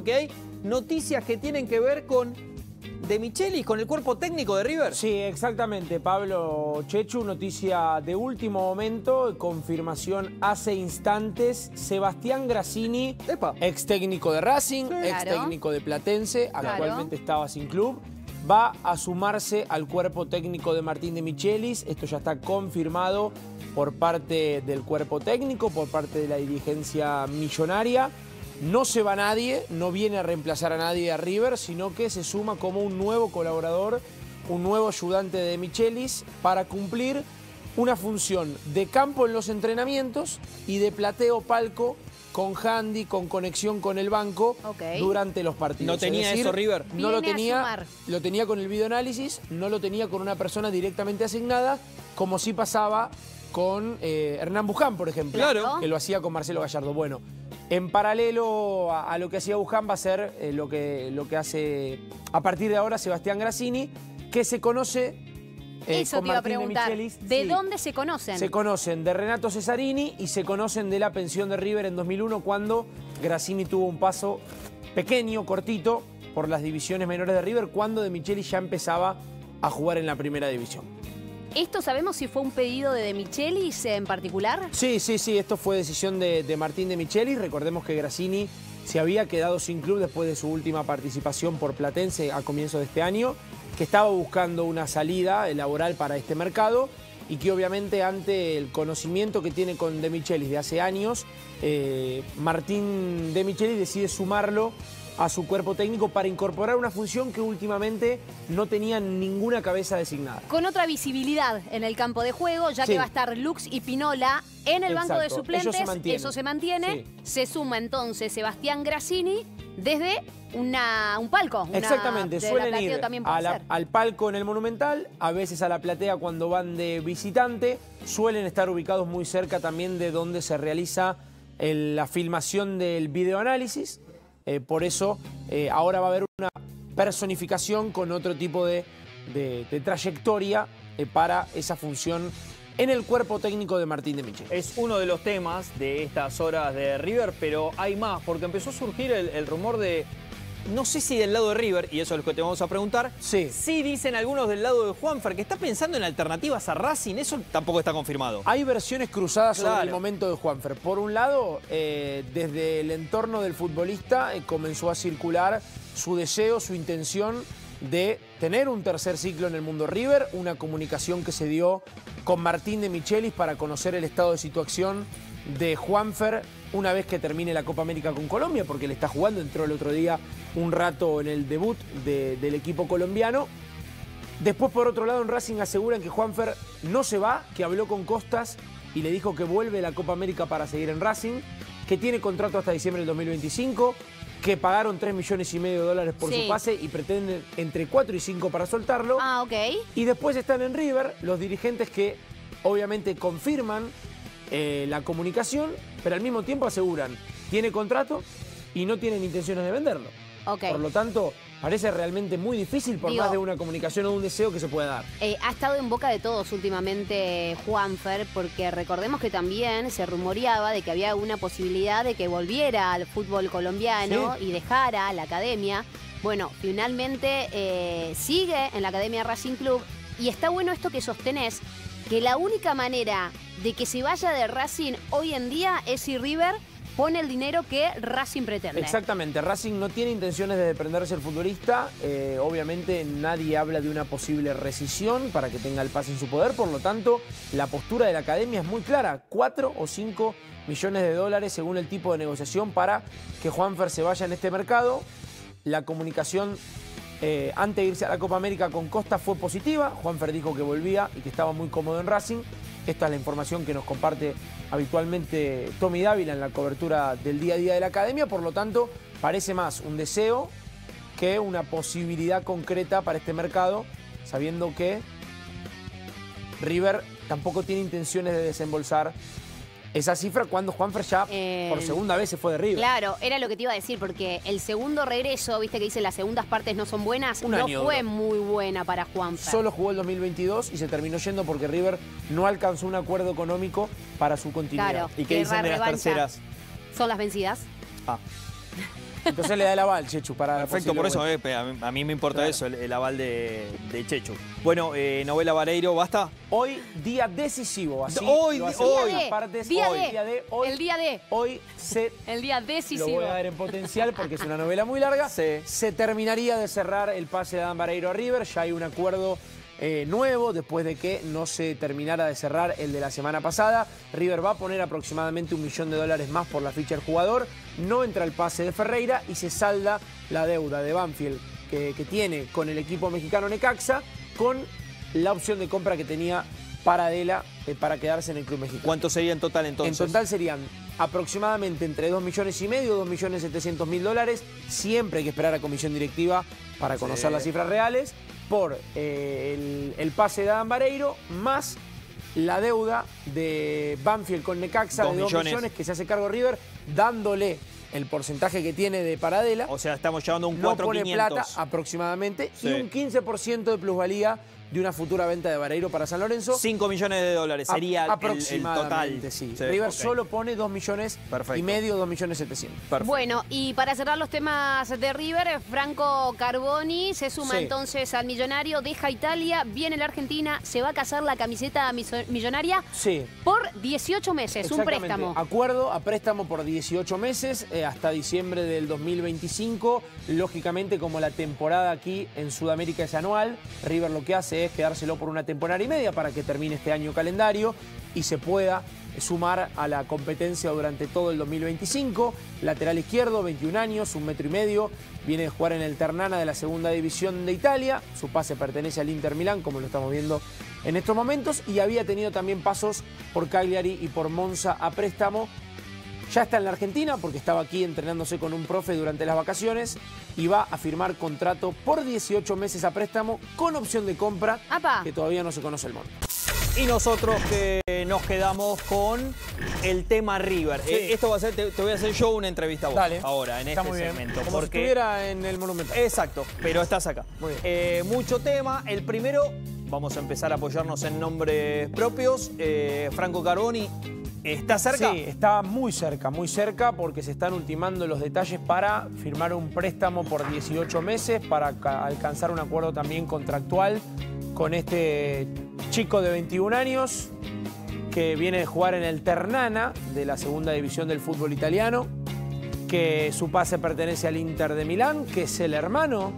porque hay noticias que tienen que ver con De Michelis, con el cuerpo técnico de River. Sí, exactamente, Pablo Chechu, noticia de último momento, confirmación hace instantes, Sebastián Grassini, Epa. ex técnico de Racing, ex técnico de Platense, Claro. actualmente estaba sin club, va a sumarse al cuerpo técnico de Martín de Michelis, esto ya está confirmado por parte del cuerpo técnico, por parte de la dirigencia millonaria. No se va nadie, no viene a reemplazar a nadie a River, sino que se suma como un nuevo colaborador, un nuevo ayudante de Michelis para cumplir una función de campo en los entrenamientos y de plateo palco con handy, con conexión con el banco durante los partidos. ¿No Es tenía eso River? No lo Viene tenía, lo tenía con el videoanálisis, no lo tenía con una persona directamente asignada, como sí pasaba con eh, Hernán Buján, por ejemplo. Claro. Que lo hacía con Marcelo Gallardo. Bueno, en paralelo a, a lo que hacía Buján va a ser eh, lo, que, lo que hace a partir de ahora Sebastián Grassini, que se conoce eh, Eso con te iba a Martín de preguntar. Michelis. ¿De Sí. dónde se conocen? Se conocen de Renato Cesarini y se conocen de la pensión de River en 2001 cuando Grassini tuvo un paso pequeño, cortito, por las divisiones menores de River, cuando De Micheli ya empezaba a jugar en la primera división. ¿Esto sabemos si fue un pedido de De Michelis en particular? Sí, sí, sí, esto fue decisión de, Martín De Micheli. Recordemos que Grassini se había quedado sin club después de su última participación por Platense a comienzo de este año, que estaba buscando una salida laboral para este mercado y que obviamente ante el conocimiento que tiene con De Michelis de hace años, eh, Martín De Michelis decide sumarlo a su cuerpo técnico para incorporar una función que últimamente no tenía ninguna cabeza designada. Con otra visibilidad en el campo de juego, ya Sí. que va a estar Lux y Pinola en el banco de suplentes. Ellos se mantienen. Eso se mantiene. Se suma entonces Sebastián Grassini desde una, un palco. una- Exactamente, la suelen ir a la- al palco en el Monumental, a veces a la platea cuando van de visitante, suelen estar ubicados muy cerca también de donde se realiza el- la filmación del videoanálisis, eh, por eso eh, ahora va a haber una personificación con otro tipo de, de- trayectoria eh, para esa función en el cuerpo técnico de Martín de Michel. Es uno de los temas de estas horas de River, pero hay más, porque empezó a surgir el rumor de, no sé si del lado de River, y eso es lo que te vamos a preguntar. Sí. Sí dicen algunos del lado de Juanfer que está pensando en alternativas a Racing, eso tampoco está confirmado. Hay versiones cruzadas sobre el momento de Juanfer. Por un lado, eh, desde el entorno del futbolista eh, comenzó a circular su deseo, su intención de tener un tercer ciclo en el mundo River, una comunicación que se dio con Martín de Michelis para conocer el estado de situación de Juanfer una vez que termine la Copa América con Colombia, porque le está jugando, entró el otro día un rato en el debut de- del equipo colombiano. Después, por otro lado, en Racing aseguran que Juanfer no se va, que habló con Costas y le dijo que vuelve la Copa América para seguir en Racing, que tiene contrato hasta diciembre del 2025, que pagaron 3 millones y medio de dólares por Sí. su pase y pretenden entre 4 y 5 para soltarlo. Ah, ok. Y después están en River los dirigentes que obviamente confirman eh, la comunicación, pero al mismo tiempo aseguran, tiene contrato y no tienen intenciones de venderlo. Por lo tanto, parece realmente muy difícil por Digo- más de una comunicación o un deseo que se pueda dar. Eh, ha estado en boca de todos últimamente Juanfer, porque recordemos que también se rumoreaba de que había una posibilidad de que volviera al fútbol colombiano y dejara la academia. Bueno, finalmente eh, sigue en la Academia Racing Club y está bueno esto que sostenés, que la única manera de que se vaya de Racing hoy en día es si River pone el dinero que Racing pretende. Exactamente, Racing no tiene intenciones de desprenderse del futbolista, eh, obviamente nadie habla de una posible rescisión para que tenga el pase en su poder, por lo tanto la postura de la academia es muy clara, 4 o 5 millones de dólares según el tipo de negociación para que Juanfer se vaya en este mercado. La comunicación eh, antes de irse a la Copa América con Costa fue positiva, Juanfer dijo que volvía y que estaba muy cómodo en Racing. Esta es la información que nos comparte habitualmente Tommy Dávila en la cobertura del día a día de la academia, por lo tanto parece más un deseo que una posibilidad concreta para este mercado, sabiendo que River tampoco tiene intenciones de desembolsar esa cifra cuando Juanfer ya Eh, por segunda vez se fue de River. Claro, era lo que te iba a decir, porque el segundo regreso, viste que dice las segundas partes no son buenas, Un no año fue muy buena para Juanfer. Solo jugó el 2022 y se terminó yendo porque River no alcanzó un acuerdo económico para su continuidad. Claro. ¿Y qué dicen de las terceras? ¿Son las vencidas? Ah. Entonces le da el aval, Chechu, para la Perfecto, por eso eh, a, mí, a mí me importa Claro. eso, el, el aval de, de Chechu. Bueno, eh, novela Vareiro, ¿basta? Hoy, día decisivo, así Hoy, lo hoy. Día partes. día hoy, D, día hoy, el día D, hoy se el día lo decisivo. voy a dar en potencial porque es una novela muy larga. Sí. Se terminaría de cerrar el pase de Dan Vareiro a River. Ya hay un acuerdo eh, nuevo después de que no se terminara de cerrar el de la semana pasada. River va a poner aproximadamente un millón de dólares más por la ficha del jugador. No entra el pase de Ferreira y se salda la deuda de Banfield que, que tiene con el equipo mexicano Necaxa con la opción de compra que tenía Paradela eh, para quedarse en el club mexicano. ¿Cuánto sería en total entonces? En total serían aproximadamente entre 2 millones y medio, 2 millones 700 mil dólares. Siempre hay que esperar a comisión directiva para conocer Sí. las cifras reales por eh, el, el pase de Adam Vareiro más la deuda de Banfield con Necaxa Dos de 2 millones. millones que se hace cargo River dándole el porcentaje que tiene de Paradela. O sea, estamos llevando un no pone 4.500. plata aproximadamente Sí. y un 15% de plusvalía de una futura venta de Vareiro para San Lorenzo. 5 millones de dólares sería el- el, aproximadamente, total. sí. Sí, River solo pone 2 millones Perfecto. y medio, 2 millones 700. Perfecto. Bueno, y para cerrar los temas de River, Franco Carboni se suma Sí. entonces al millonario, deja Italia, viene la Argentina, se va a casar la camiseta millonaria Sí. por 18 meses, un préstamo. Acuerdo a préstamo por 18 meses eh, hasta diciembre del 2025. Lógicamente, como la temporada aquí en Sudamérica es anual, River lo que hace es quedárselo por una temporada y media para que termine este año calendario y se pueda sumar a la competencia durante todo el 2025. Lateral izquierdo, 21 años, un metro y medio, viene de jugar en el Ternana de la segunda división de Italia. Su pase pertenece al Inter Milán, como lo estamos viendo en estos momentos, y había tenido también pasos por Cagliari y por Monza a préstamo. Ya está en la Argentina porque estaba aquí entrenándose con un profe durante las vacaciones y va a firmar contrato por 18 meses a préstamo con opción de compra Apa. que todavía no se conoce el monto. Y nosotros que nos quedamos con el tema River. Sí. Eh, esto va a ser, te, te voy a hacer yo una entrevista a vos Dale. ahora en Está este muy bien. segmento. Como si porque estuviera en el Monumental. Exacto, pero estás acá. Muy bien. Eh, mucho tema. El primero, vamos a empezar a apoyarnos en nombres propios. Eh, Franco Carboni, ¿está cerca? Sí, está muy cerca, muy cerca porque se están ultimando los detalles para firmar un préstamo por 18 meses para ca- alcanzar un acuerdo también contractual con este chico de 21 años que viene de jugar en el Ternana de la segunda división del fútbol italiano, que su pase pertenece al Inter de Milán, que es el hermano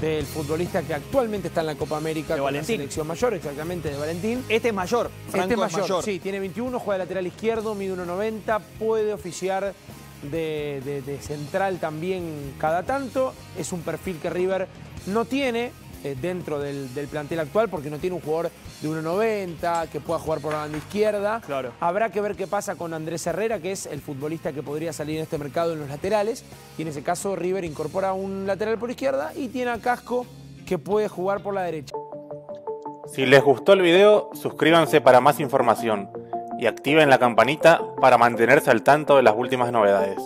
del futbolista que actualmente está en la Copa América De con la selección mayor, exactamente, de Valentín. Este es mayor. Franco Este es mayor, sí, tiene 21, juega de lateral izquierdo, mide 1,90, puede oficiar de, de- de central también cada tanto. Es un perfil que River no tiene eh, dentro del, del plantel actual porque no tiene un jugador de 1,90 que pueda jugar por la banda izquierda. Claro. Habrá que ver qué pasa con Andrés Herrera, que es el futbolista que podría salir en este mercado en los laterales. Y en ese caso River incorpora un lateral por izquierda y tiene a Casco que puede jugar por la derecha. Si les gustó el video, suscríbanse para más información y activen la campanita para mantenerse al tanto de las últimas novedades.